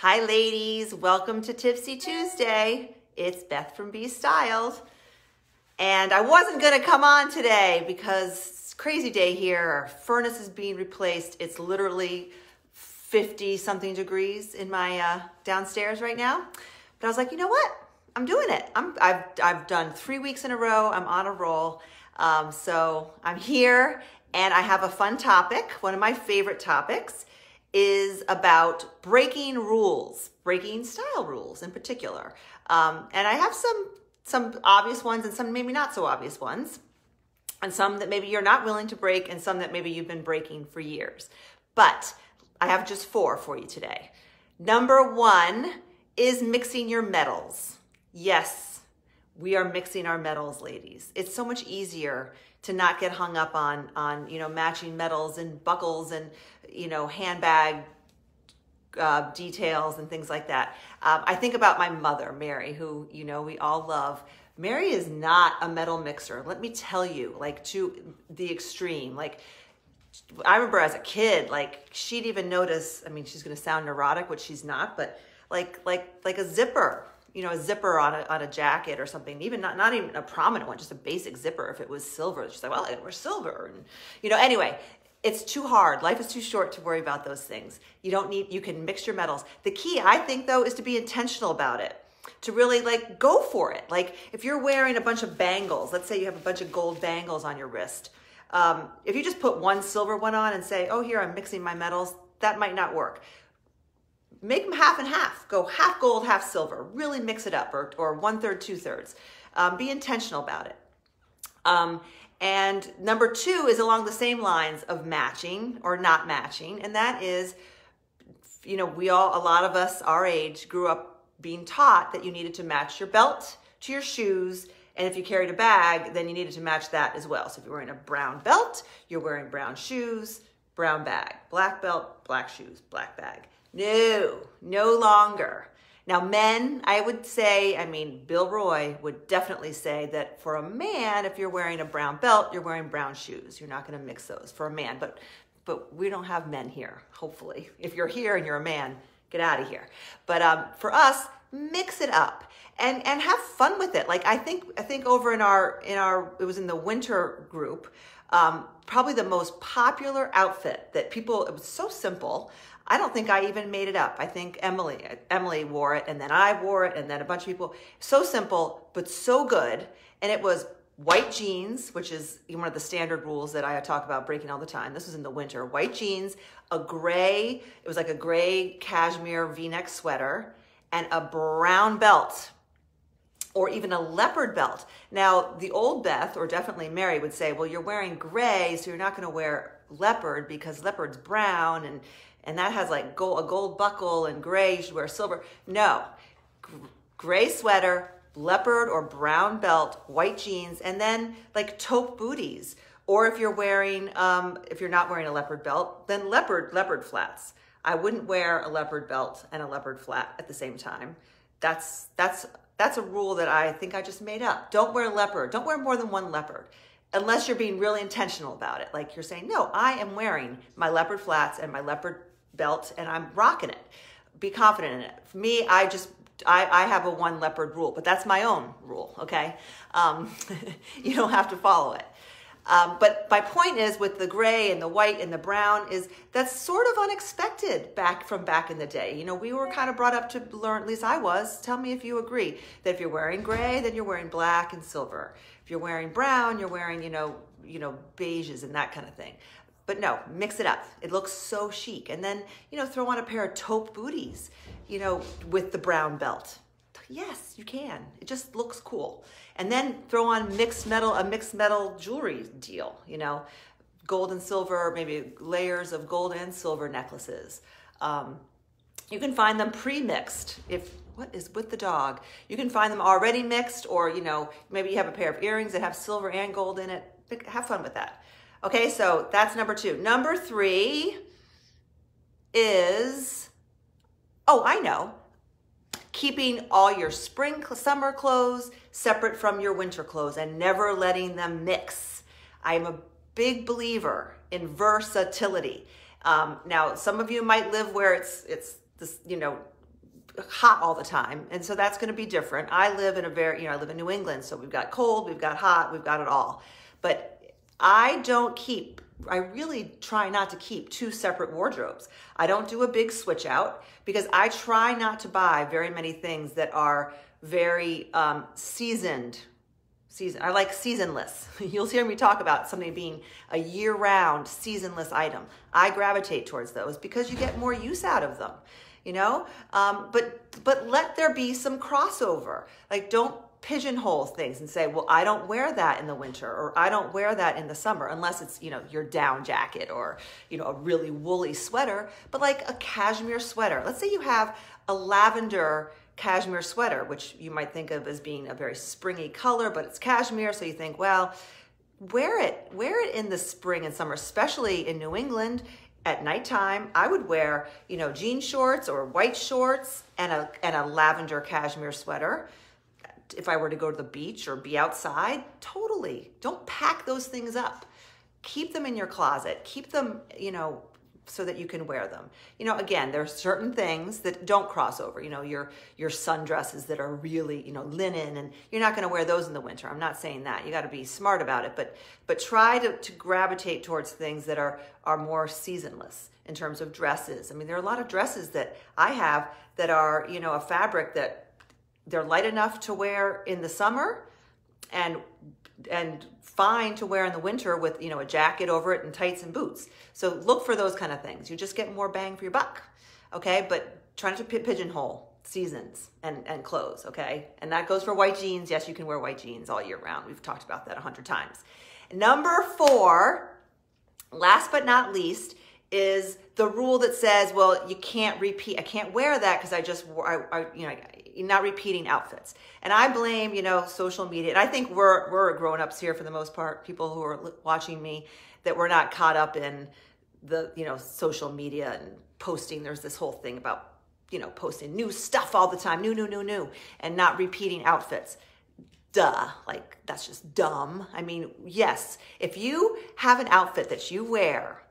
Hi, ladies. Welcome to Tipsy Tuesday. It's Beth from Be Styled. And I wasn't going to come on today because it's crazy day here. Our furnace is being replaced. It's literally 50 something degrees in my uh, downstairs right now. But I was like, you know what? I'm doing it. I'm, I've, I've done three weeks in a row. I'm on a roll. Um, so I'm here and I have a fun topic. One of my favorite topics is about breaking rules, breaking style rules in particular. Um, and I have some some obvious ones and some maybe not so obvious ones, and some that maybe you're not willing to break, and some that maybe you've been breaking for years. But I have just four for you today. Number one is mixing your metals. Yes, we are mixing our metals, ladies. It's so much easier to not get hung up on on you know matching metals and buckles and you know handbag uh, details and things like that. Um, I think about my mother, Mary, who you know we all love. Mary is not a metal mixer. Let me tell you, like to the extreme. Like I remember as a kid, like she'd even notice. I mean, she's going to sound neurotic, which she's not, but like like like a zipper you know, a zipper on a, on a jacket or something, even not, not even a prominent one, just a basic zipper. If it was silver, she's like, well, I wear silver. And, you know, anyway, it's too hard. Life is too short to worry about those things. You don't need, you can mix your metals. The key, I think, though, is to be intentional about it. To really like go for it. Like if you're wearing a bunch of bangles, let's say you have a bunch of gold bangles on your wrist. Um, if you just put one silver one on and say, oh, here, I'm mixing my metals, that might not work make them half and half. Go half gold, half silver. Really mix it up, or, or one third, two thirds. Um, be intentional about it. Um, and number two is along the same lines of matching or not matching, and that is, you know, we all, a lot of us our age, grew up being taught that you needed to match your belt to your shoes. And if you carried a bag, then you needed to match that as well. So if you're wearing a brown belt, you're wearing brown shoes, brown bag, black belt, black shoes, black bag. No, no longer. Now, men, I would say, I mean, Bill Roy would definitely say that for a man, if you're wearing a brown belt, you're wearing brown shoes. You're not going to mix those for a man. But, but we don't have men here, hopefully. If you're here and you're a man, get out of here. But um, for us, mix it up and and have fun with it. Like I think I think over in our in our it was in the winter group. Um, probably the most popular outfit that people it was so simple I don't think I even made it up. I think Emily Emily wore it and then I wore it and then a bunch of people. So simple, but so good. And it was white jeans, which is one of the standard rules that I talk about breaking all the time. This was in the winter. White jeans, a gray, it was like a gray cashmere v-neck sweater and a brown belt or even a leopard belt. Now, the old Beth, or definitely Mary, would say, well, you're wearing gray, so you're not going to wear leopard because leopard's brown and and that has like gold, a gold buckle and gray, you should wear silver. No, gray sweater, leopard or brown belt, white jeans, and then like taupe booties. Or if you're wearing, um, if you're not wearing a leopard belt, then leopard, leopard flats. I wouldn't wear a leopard belt and a leopard flat at the same time. That's, that's, that's a rule that I think I just made up. Don't wear leopard. Don't wear more than one leopard unless you're being really intentional about it. Like you're saying, no, I am wearing my leopard flats and my leopard belt and I'm rocking it. Be confident in it. For me, I just I, I have a one leopard rule, but that's my own rule, okay? Um, you don't have to follow it. Um, but my point is with the gray and the white and the brown is that's sort of unexpected back from back in the day. You know, we were kind of brought up to learn, at least I was, tell me if you agree, that if you're wearing gray, then you're wearing black and silver. If you're wearing brown, you're wearing, you know, you know, beiges and that kind of thing. But no, mix it up. It looks so chic. And then, you know, throw on a pair of taupe booties, you know, with the brown belt. Yes, you can. It just looks cool. And then throw on mixed metal, a mixed metal jewelry deal, you know, gold and silver, maybe layers of gold and silver necklaces. Um, you can find them pre-mixed if what is with the dog you can find them already mixed or you know maybe you have a pair of earrings that have silver and gold in it have fun with that Okay, so that's number two. Number three is, oh, I know, keeping all your spring, summer clothes separate from your winter clothes and never letting them mix. I'm a big believer in versatility. Um, now, some of you might live where it's, it's this, you know, hot all the time. And so that's going to be different. I live in a very, you know, I live in New England, so we've got cold, we've got hot, we've got it all. But I don't keep, I really try not to keep two separate wardrobes. I don't do a big switch out because I try not to buy very many things that are very um, seasoned season. I like seasonless. You'll hear me talk about something being a year-round seasonless item. I gravitate towards those because you get more use out of them, you know. Um, but but let there be some crossover. Like don't pigeonhole things and say, well, I don't wear that in the winter or I don't wear that in the summer unless it's, you know, your down jacket or, you know, a really woolly sweater, but like a cashmere sweater. Let's say you have a lavender cashmere sweater, which you might think of as being a very springy color, but it's cashmere. So you think, well, wear it, wear it in the spring and summer, especially in New England at nighttime. I would wear, you know, jean shorts or white shorts and a, and a lavender cashmere sweater. If I were to go to the beach or be outside, totally. Don't pack those things up. Keep them in your closet. Keep them, you know, so that you can wear them. You know, again, there are certain things that don't cross over. You know, your your sundresses that are really, you know, linen and you're not going to wear those in the winter. I'm not saying that. You got to be smart about it, but but try to to gravitate towards things that are are more seasonless in terms of dresses. I mean, there are a lot of dresses that I have that are, you know, a fabric that they're light enough to wear in the summer and and fine to wear in the winter with, you know, a jacket over it and tights and boots. So look for those kind of things. You just get more bang for your buck. Okay. But try not to pigeonhole seasons and, and clothes. Okay. And that goes for white jeans. Yes, you can wear white jeans all year round. We've talked about that a hundred times. Number four, last but not least, is the rule that says, well, you can't repeat. I can't wear that because I just, I, I, you know, not repeating outfits. And I blame, you know, social media. And I think we're, we're grown-ups here for the most part, people who are watching me, that we're not caught up in the, you know, social media and posting. There's this whole thing about, you know, posting new stuff all the time, new, new, new, new, and not repeating outfits duh, like that's just dumb. I mean, yes, if you have an outfit that you wear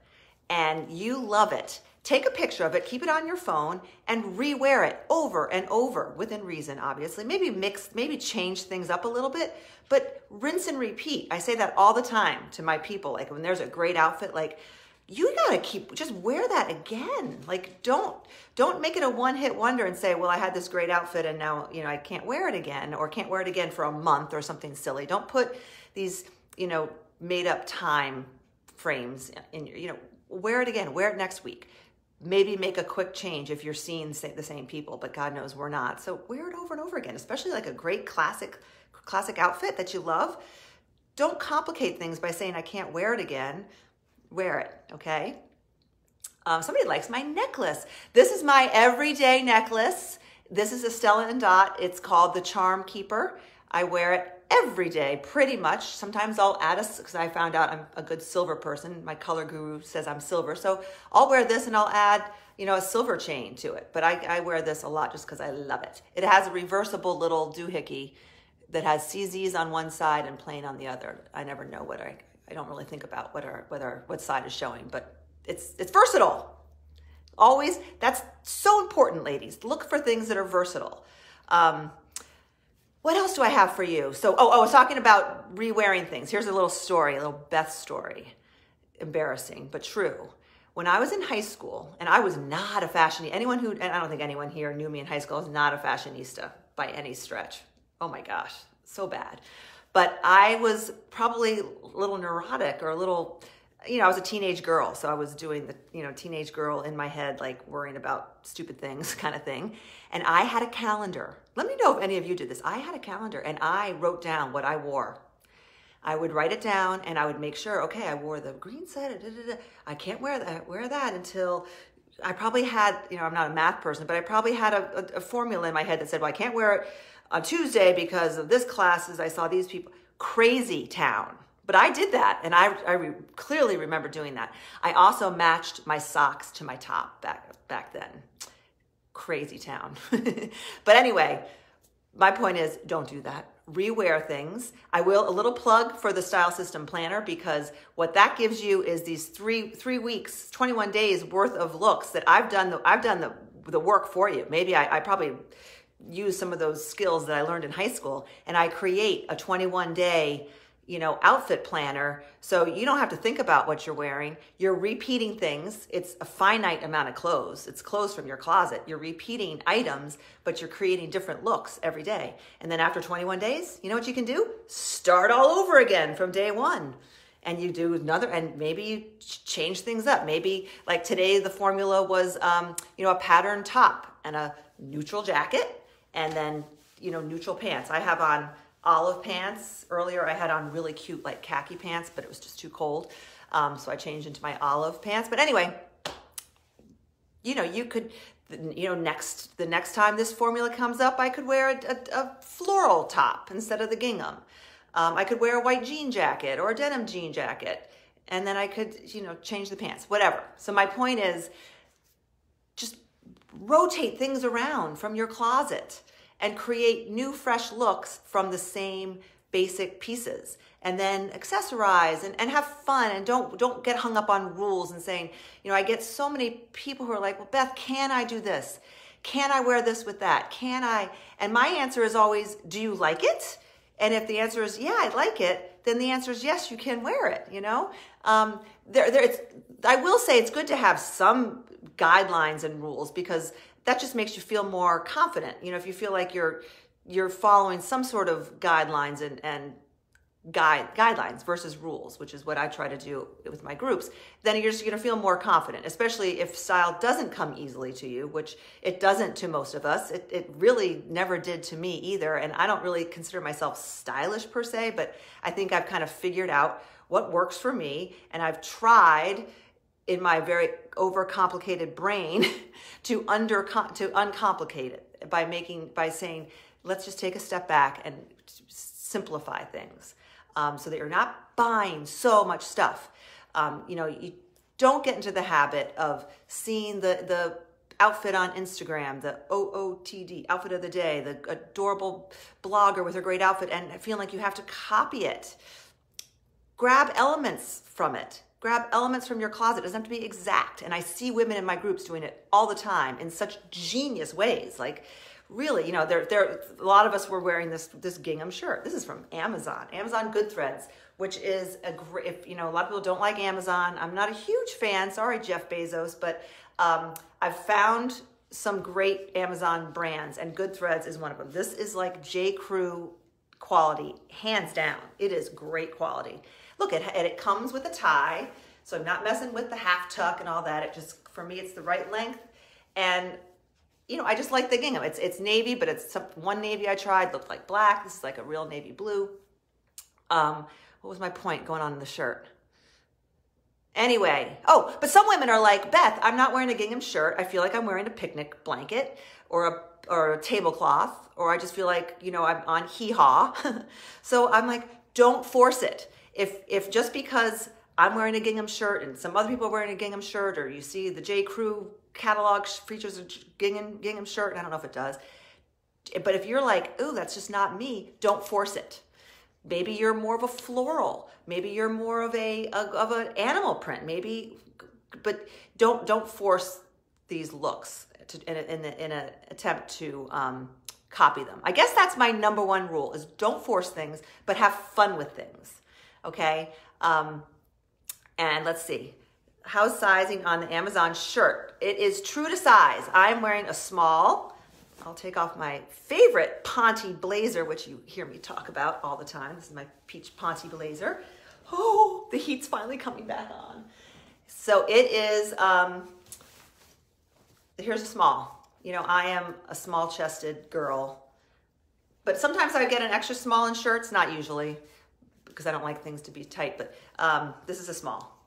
and you love it Take a picture of it, keep it on your phone, and rewear it over and over within reason, obviously. Maybe mix, maybe change things up a little bit, but rinse and repeat. I say that all the time to my people. Like when there's a great outfit, like you gotta keep just wear that again. Like don't don't make it a one hit wonder and say, well, I had this great outfit and now you know I can't wear it again or can't wear it again for a month or something silly. Don't put these you know made up time frames in your you know wear it again. Wear it next week maybe make a quick change if you're seeing the same people, but God knows we're not. So wear it over and over again, especially like a great classic classic outfit that you love. Don't complicate things by saying I can't wear it again. Wear it, okay? Um, somebody likes my necklace. This is my everyday necklace. This is a Stella and Dot. It's called the Charm Keeper. I wear it every day, pretty much. Sometimes I'll add a, because I found out I'm a good silver person. My color guru says I'm silver. So I'll wear this and I'll add, you know, a silver chain to it. But I, I wear this a lot just because I love it. It has a reversible little doohickey that has CZs on one side and plain on the other. I never know what I, I don't really think about what our, whether, what side is showing, but it's, it's versatile. Always, that's so important, ladies. Look for things that are versatile. Um, what else do I have for you? So, oh, oh I was talking about re-wearing things. Here's a little story, a little Beth story. Embarrassing, but true. When I was in high school, and I was not a fashionista, anyone who, and I don't think anyone here knew me in high school, was not a fashionista by any stretch. Oh my gosh, so bad. But I was probably a little neurotic or a little, you know, I was a teenage girl. So I was doing the, you know, teenage girl in my head, like worrying about stupid things kind of thing. And I had a calendar. Let me know if any of you did this. I had a calendar and I wrote down what I wore. I would write it down and I would make sure, okay, I wore the green set. Da, da, da. I can't wear that, wear that until I probably had, you know, I'm not a math person, but I probably had a, a, a formula in my head that said, well, I can't wear it on Tuesday because of this classes. I saw these people. Crazy town. But I did that, and I, I re clearly remember doing that. I also matched my socks to my top back back then. Crazy town. but anyway, my point is don't do that. Rewear things. I will a little plug for the Style System Planner because what that gives you is these three three weeks, 21 days worth of looks that I've done the I've done the the work for you. Maybe I, I probably use some of those skills that I learned in high school and I create a 21 day you know, outfit planner. So you don't have to think about what you're wearing. You're repeating things. It's a finite amount of clothes. It's clothes from your closet. You're repeating items, but you're creating different looks every day. And then after 21 days, you know what you can do? Start all over again from day one. And you do another, and maybe you change things up. Maybe like today, the formula was, um, you know, a pattern top and a neutral jacket, and then you know, neutral pants. I have on olive pants. Earlier I had on really cute like khaki pants, but it was just too cold. Um, so I changed into my olive pants. But anyway, you know, you could, you know, next, the next time this formula comes up, I could wear a, a, a floral top instead of the gingham. Um, I could wear a white jean jacket or a denim jean jacket. And then I could, you know, change the pants, whatever. So my point is just rotate things around from your closet and create new fresh looks from the same basic pieces. And then accessorize and, and have fun and don't don't get hung up on rules and saying you know i get so many people who are like well beth can i do this? Can i wear this with that? Can i? And my answer is always do you like it? And if the answer is yeah i like it then the answer is yes you can wear it you know? Um, there, there it's, i will say it's good to have some guidelines and rules because that just makes you feel more confident. You know, if you feel like you're you're following some sort of guidelines and and guide guidelines versus rules, which is what I try to do with my groups, then you're just going to feel more confident, especially if style doesn't come easily to you, which it doesn't to most of us. It, it really never did to me either. And I don't really consider myself stylish per se, but I think I've kind of figured out what works for me. And I've tried in my very overcomplicated brain to under to uncomplicate it by making by saying let's just take a step back and simplify things um, so that you're not buying so much stuff um, you know you don't get into the habit of seeing the the outfit on Instagram, the OOTD outfit of the day, the adorable blogger with her great outfit, and feeling like you have to copy it. Grab elements from it grab elements from your closet. It doesn't have to be exact. And I see women in my groups doing it all the time in such genius ways. Like, really, you know, there, there, a lot of us were wearing this, this gingham shirt. This is from Amazon, Amazon Goodthreads, which is a great, if, you know, a lot of people don't like Amazon. I'm not a huge fan. Sorry, Jeff Bezos, but um, I've found some great Amazon brands and Goodthreads is one of them. This is like J. Crew quality, hands down. It is great quality. Look, it, and it comes with a tie, so I'm not messing with the half tuck and all that. It just, for me, it's the right length. And, you know, I just like the gingham. It's, it's navy, but it's some, one navy I tried looked like black. This is like a real navy blue. Um, what was my point going on in the shirt? Anyway, oh, but some women are like, Beth, I'm not wearing a gingham shirt. I feel like I'm wearing a picnic blanket or a or a tablecloth, or I just feel like, you know, I'm on hee haw. so I'm like, don't force it if if just because I'm wearing a gingham shirt and some other people are wearing a gingham shirt, or you see the J. Crew catalog features a gingham gingham shirt, and I don't know if it does, but if you're like, oh, that's just not me, don't force it. Maybe you're more of a floral. Maybe you're more of a, of an animal print. Maybe, but don't don't force these looks to, in, a, in, a, in an attempt to um, copy them. I guess that's my number one rule: is don't force things, but have fun with things okay? Um, and let's see, how's sizing on the Amazon shirt? It is true to size. I'm wearing a small. I'll take off my favorite Ponte blazer, which you hear me talk about all the time. This is my peach Ponte blazer. Oh, the heat's finally coming back on. So it is, um, here's a small. You know, I am a small chested girl, but sometimes I get an extra small in shirts, not usually because I don't like things to be tight, but um, this is a small.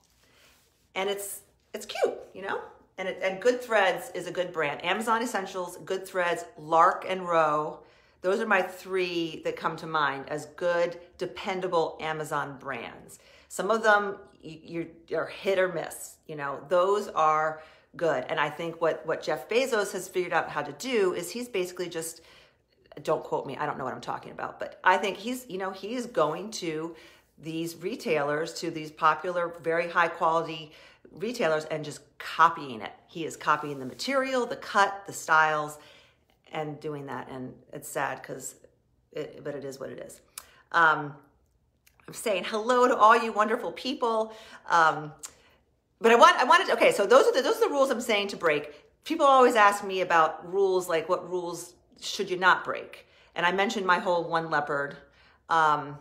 And it's it's cute, you know? And, it, and Goodthreads is a good brand. Amazon Essentials, Goodthreads, Lark & Ro. Those are my three that come to mind as good, dependable Amazon brands. Some of them you, are hit or miss. You know, those are good. And I think what what Jeff Bezos has figured out how to do is he's basically just don't quote me, I don't know what I'm talking about, but I think he's, you know, he's going to these retailers, to these popular, very high quality retailers and just copying it. He is copying the material, the cut, the styles, and doing that. And it's sad because, it, but it is what it is. Um, I'm saying hello to all you wonderful people. Um, but I want, I wanted, okay, so those are the, those are the rules I'm saying to break. People always ask me about rules, like what rules should you not break? And I mentioned my whole one leopard. Um,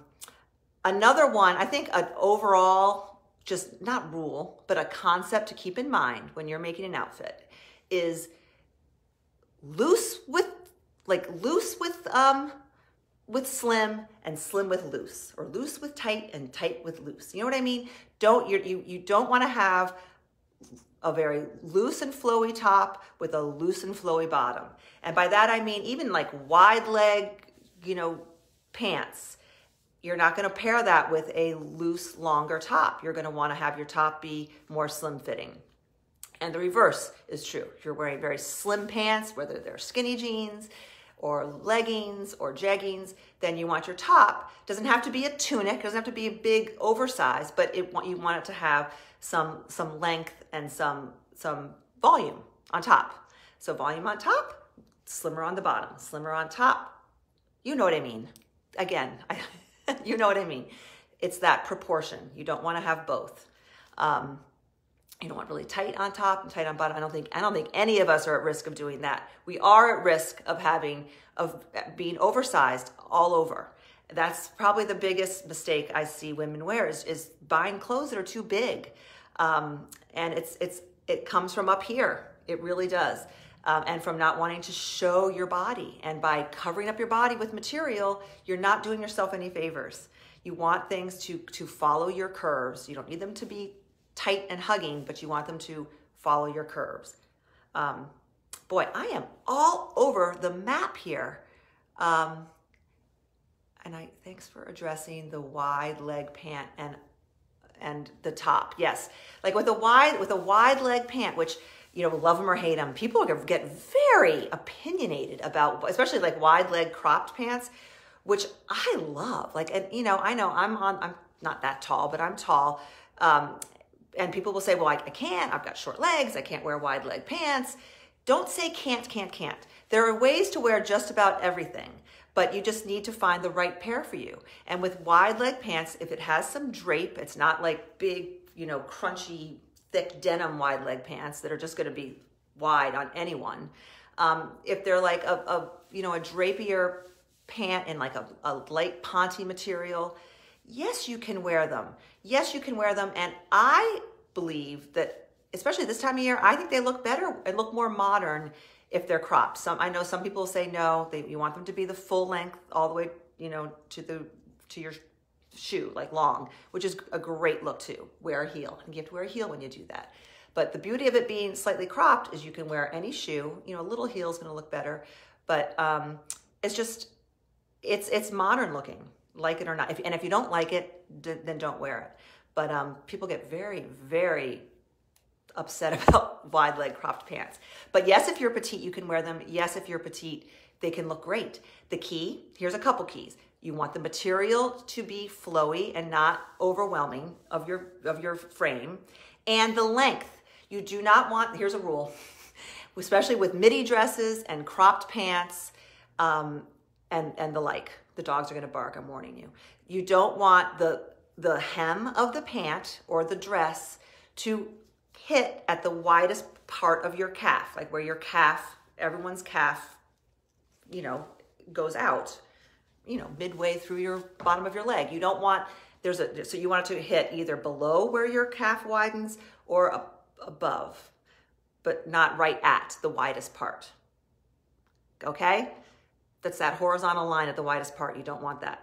another one, I think an overall, just not rule, but a concept to keep in mind when you're making an outfit is loose with, like loose with, um, with slim and slim with loose or loose with tight and tight with loose. You know what I mean? Don't you you you don't want to have a very loose and flowy top with a loose and flowy bottom. And by that I mean even like wide leg, you know, pants. You're not going to pair that with a loose, longer top. You're going to want to have your top be more slim fitting. And the reverse is true. If you're wearing very slim pants, whether they're skinny jeans, or leggings or jeggings, then you want your top. Doesn't have to be a tunic, doesn't have to be a big oversized, but it you want it to have some some length and some some volume on top. So volume on top, slimmer on the bottom, slimmer on top. You know what I mean. Again, I, you know what I mean. It's that proportion. You don't want to have both. Um, you don't want really tight on top and tight on bottom. I don't think I don't think any of us are at risk of doing that. We are at risk of having of being oversized all over. That's probably the biggest mistake I see women wear is, is buying clothes that are too big, um, and it's it's it comes from up here. It really does, um, and from not wanting to show your body. And by covering up your body with material, you're not doing yourself any favors. You want things to to follow your curves. You don't need them to be tight and hugging, but you want them to follow your curves. Um, boy, I am all over the map here. Um, and I thanks for addressing the wide leg pant and and the top. Yes, like with a wide with a wide leg pant, which you know love them or hate them, people get very opinionated about, especially like wide leg cropped pants, which I love. Like, and you know, I know I'm on. I'm not that tall, but I'm tall. Um, and people will say, well, I, I can't, I've got short legs, I can't wear wide leg pants. Don't say can't, can't, can't. There are ways to wear just about everything, but you just need to find the right pair for you. And with wide leg pants, if it has some drape, it's not like big, you know, crunchy, thick denim wide leg pants that are just gonna be wide on anyone. Um, if they're like a, a, you know, a drapier pant in like a, a light ponte material, yes, you can wear them. Yes, you can wear them. And I believe that, especially this time of year, I think they look better and look more modern if they're cropped. Some I know some people say no, they, you want them to be the full length all the way, you know, to the to your shoe, like long, which is a great look too. Wear a heel. And you have to wear a heel when you do that. But the beauty of it being slightly cropped is you can wear any shoe. You know, a little heel is going to look better, but um, it's just it's it's modern looking like it or not. If, and if you don't like it, then don't wear it. But um, people get very, very upset about wide leg cropped pants. But yes, if you're petite, you can wear them. Yes, if you're petite, they can look great. The key, here's a couple keys. You want the material to be flowy and not overwhelming of your of your frame. And the length. You do not want, here's a rule, especially with midi dresses and cropped pants um, and, and the like. The dogs are gonna bark, I'm warning you. You don't want the, the hem of the pant or the dress to hit at the widest part of your calf, like where your calf, everyone's calf, you know, goes out, you know, midway through your bottom of your leg. You don't want, there's a, so you want it to hit either below where your calf widens or above, but not right at the widest part. Okay? that's that horizontal line at the widest part. You don't want that.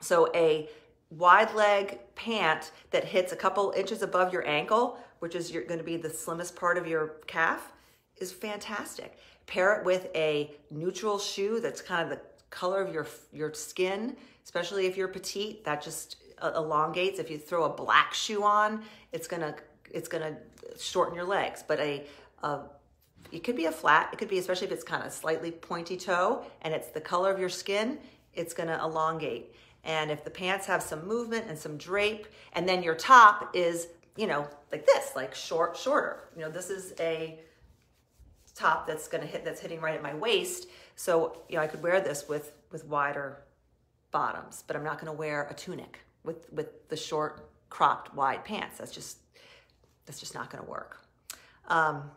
So a wide leg pant that hits a couple inches above your ankle, which is going to be the slimmest part of your calf, is fantastic. Pair it with a neutral shoe that's kind of the color of your your skin, especially if you're petite. That just uh, elongates. If you throw a black shoe on, it's gonna it's gonna shorten your legs. But a, a it could be a flat, it could be, especially if it's kind of slightly pointy toe and it's the color of your skin, it's gonna elongate. And if the pants have some movement and some drape, and then your top is you know, like this, like short, shorter. You know, this is a top that's gonna hit, that's hitting right at my waist. So, you know, I could wear this with, with wider bottoms, but I'm not gonna wear a tunic with, with the short cropped wide pants. That's just, that's just not gonna work. Um,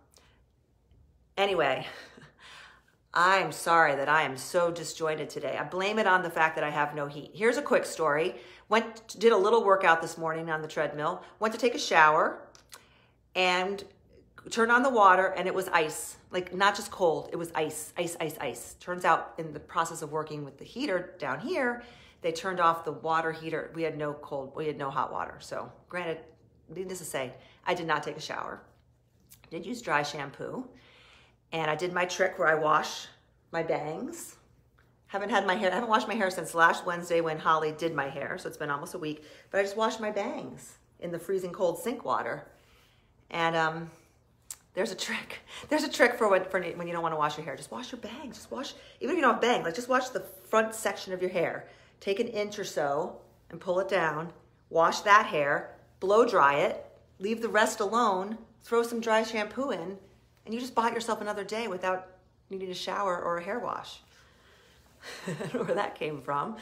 anyway, I'm sorry that I am so disjointed today. I blame it on the fact that I have no heat. Here's a quick story. Went did a little workout this morning on the treadmill. Went to take a shower and turned on the water and it was ice. Like not just cold, it was ice, ice, ice, ice. Turns out in the process of working with the heater down here, they turned off the water heater. We had no cold, we had no hot water. So granted, needless to say, I did not take a shower. Did use dry shampoo and I did my trick where I wash my bangs. Haven't had my hair, I haven't washed my hair since last Wednesday when Holly did my hair, so it's been almost a week. But I just washed my bangs in the freezing cold sink water. And um, there's a trick. There's a trick for when, for when you don't want to wash your hair. Just wash your bangs. Just wash, even if you don't have bangs, like just wash the front section of your hair. Take an inch or so and pull it down. Wash that hair, blow dry it, leave the rest alone, throw some dry shampoo in, and you just bought yourself another day without needing a shower or a hair wash. Where that came from.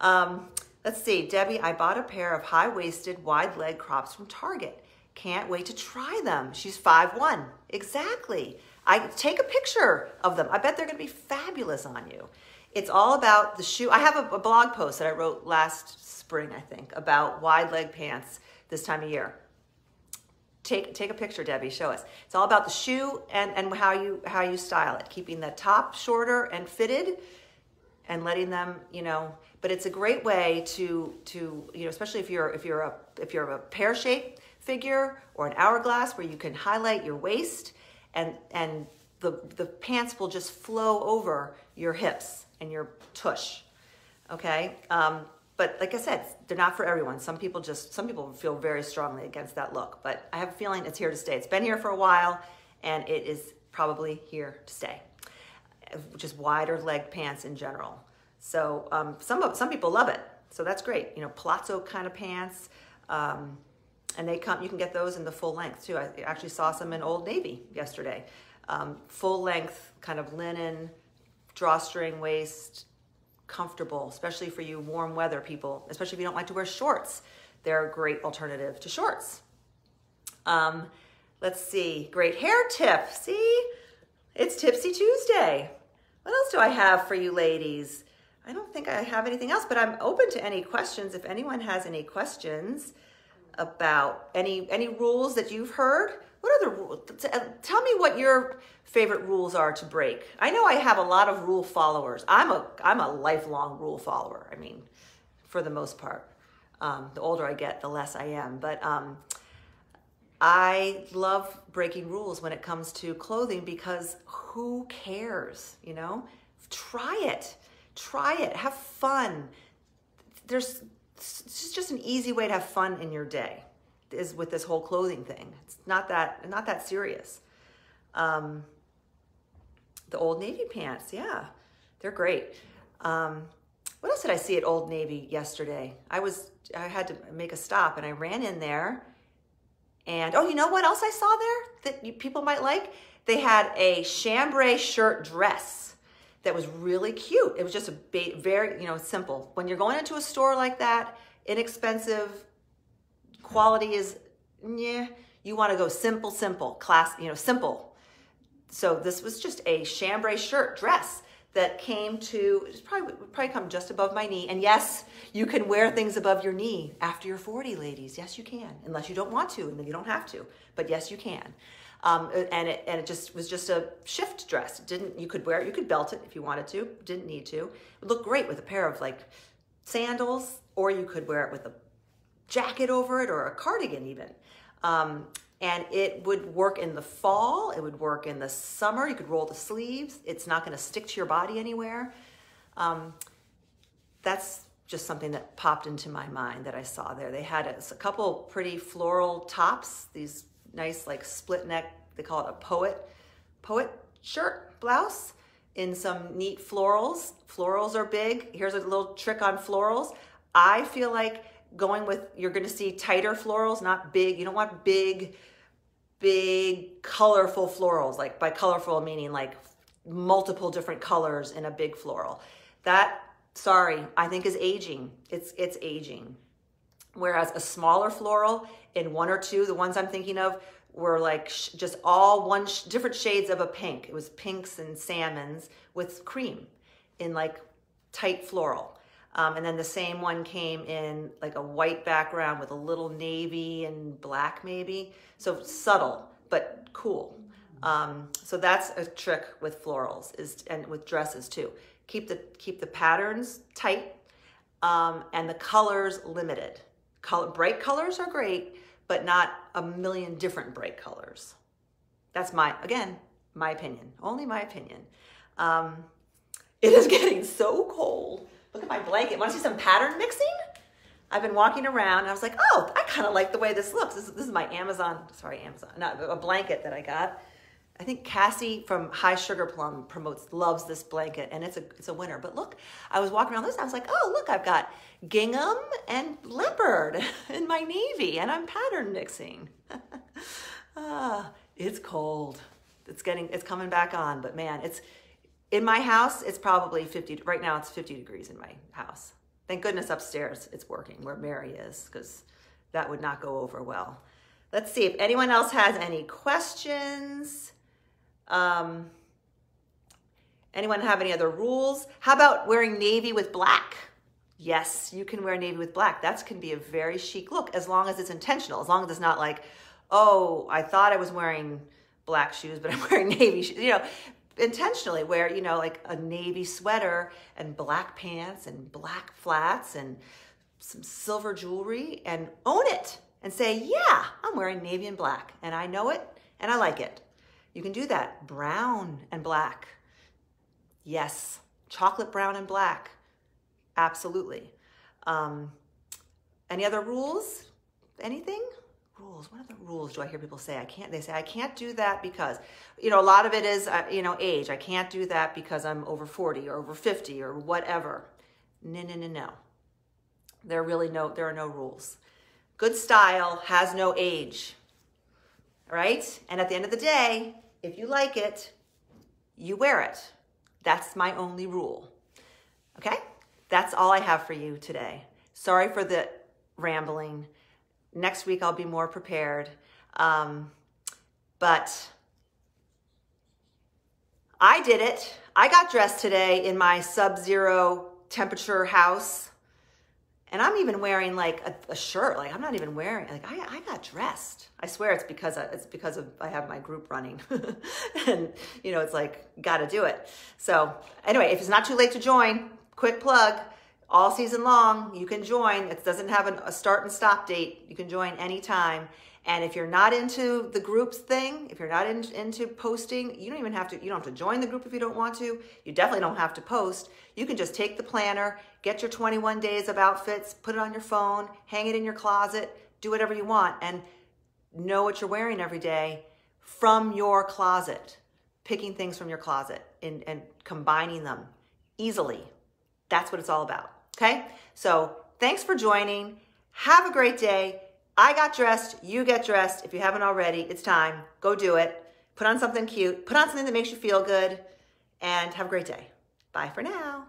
Um, let's see, Debbie, I bought a pair of high-waisted, wide-leg crops from Target. Can't wait to try them. She's five one. Exactly. I take a picture of them. I bet they're going to be fabulous on you. It's all about the shoe. I have a, a blog post that I wrote last spring, I think, about wide leg pants this time of year take take a picture debbie show us it's all about the shoe and and how you how you style it keeping the top shorter and fitted and letting them you know but it's a great way to to you know especially if you're if you're a if you're a pear shape figure or an hourglass where you can highlight your waist and and the the pants will just flow over your hips and your tush okay um, but like I said, they're not for everyone. Some people just, some people feel very strongly against that look, but I have a feeling it's here to stay. It's been here for a while and it is probably here to stay. Just wider leg pants in general. So um, some, some people love it. So that's great. You know, palazzo kind of pants. Um, and they come, you can get those in the full length too. I actually saw some in Old Navy yesterday. Um, full length kind of linen, drawstring waist, comfortable, especially for you warm weather people, especially if you don't like to wear shorts. They're a great alternative to shorts. Um, let's see, great hair tip. See, it's Tipsy Tuesday. What else do I have for you ladies? I don't think I have anything else, but I'm open to any questions. If anyone has any questions about any any rules that you've heard, what are the rules? Uh, tell me what your favorite rules are to break. I know I have a lot of rule followers. I'm a I'm a lifelong rule follower. I mean, for the most part. Um, the older I get, the less I am. But um, I love breaking rules when it comes to clothing because who cares? You know, try it, try it, have fun. There's it's just an easy way to have fun in your day is with this whole clothing thing. It's not that not that serious. Um, the Old Navy pants, yeah, they're great. Um, what else did I see at Old Navy yesterday? I was I had to make a stop and I ran in there. And oh, you know what else I saw there that people might like? They had a chambray shirt dress that was really cute. It was just a very, you know, simple. When you're going into a store like that, inexpensive, quality is, yeah, you want to go simple, simple, class, you know, simple. So this was just a chambray shirt dress that came to, it's probably, probably come just above my knee. And yes, you can wear things above your knee after you're 40, ladies. Yes, you can, unless you don't want to, and then you don't have to. But yes, you can. Um, and it and it just was just a shift dress. It didn't you could wear it, you could belt it if you wanted to, didn't need to. It looked great with a pair of like sandals, or you could wear it with a jacket over it or a cardigan even. Um, and it would work in the fall, it would work in the summer. You could roll the sleeves. It's not going to stick to your body anywhere. Um, that's just something that popped into my mind that I saw there. They had a, a couple pretty floral tops, these nice like split neck, they call it a poet, poet shirt blouse in some neat florals. Florals are big. Here's a little trick on florals. I feel like going with, you're going to see tighter florals, not big. You don't want big, big, colorful florals. Like by colorful, meaning like multiple different colors in a big floral. That, sorry, I think is aging. It's, it's aging. Whereas a smaller floral in one or two, the ones I'm thinking of, were like just all one sh- different shades of a pink. It was pinks and salmons with cream in like tight floral. Um, and then the same one came in like a white background with a little navy and black maybe. So subtle, but cool. Um, so that's a trick with florals is and with dresses too. Keep the keep the patterns tight um, and the colors limited. Color, bright colors are great, but not a million different bright colors. That's my again my opinion, only my opinion. Um, it is getting so cold. Look at my blanket. Want to see some pattern mixing? I've been walking around and I was like, oh, I kind of like the way this looks. This is, this is my Amazon, sorry, Amazon, not a blanket that I got. I think Cassie from Hi Sugarplum promotes, loves this blanket and it's a, it's a winner. But look, I was walking around this, I was like, oh, look, I've got gingham and leopard in my navy and I'm pattern mixing. ah, it's cold. It's getting, it's coming back on, but man, it's, in my house, it's probably 50, right now it's 50 degrees in my house. Thank goodness upstairs it's working where Mary is because that would not go over well. Let's see if anyone else has any questions. Um, anyone have any other rules? How about wearing navy with black? Yes, you can wear navy with black. That can be a very chic look as long as it's intentional, as long as it's not like, oh, I thought I was wearing black shoes, but I'm wearing navy shoes. You know, intentionally wear, you know, like a navy sweater and black pants and black flats and some silver jewelry and own it and say, yeah, I'm wearing navy and black and I know it and I like it. You can do that. Brown and black. Yes. Chocolate brown and black. Absolutely. Um, any other rules? Anything? Rules. What are the rules do I hear people say? I can't, they say, I can't do that because, you know, a lot of it is, uh, you know, age. I can't do that because I'm over 40 or over 50 or whatever. No, no, no, no. There really no, there are no rules. Good style has no age, right? And at the end of the day, if you like it, you wear it. That's my only rule. Okay? That's all I have for you today. Sorry for the rambling next week I'll be more prepared. Um, but I did it. I got dressed today in my sub-zero temperature house. And I'm even wearing like a, a, shirt. Like I'm not even wearing, like I, I got dressed. I swear it's because I, it's because of I have my group running and you know, it's like, got to do it. So anyway, if it's not too late to join, quick plug, all season long. You can join. It doesn't have an, a start and stop date. You can join anytime. And if you're not into the groups thing, if you're not in, into posting, you don't even have to, you don't have to join the group if you don't want to. You definitely don't have to post. You can just take the planner, get your 21 days of outfits, put it on your phone, hang it in your closet, do whatever you want, and know what you're wearing every day from your closet, picking things from your closet and, and combining them easily. That's what it's all about. Okay? So thanks for joining. Have a great day. I got dressed. You get dressed. If you haven't already, it's time. Go do it. Put on something cute. Put on something that makes you feel good. And have a great day. Bye for now.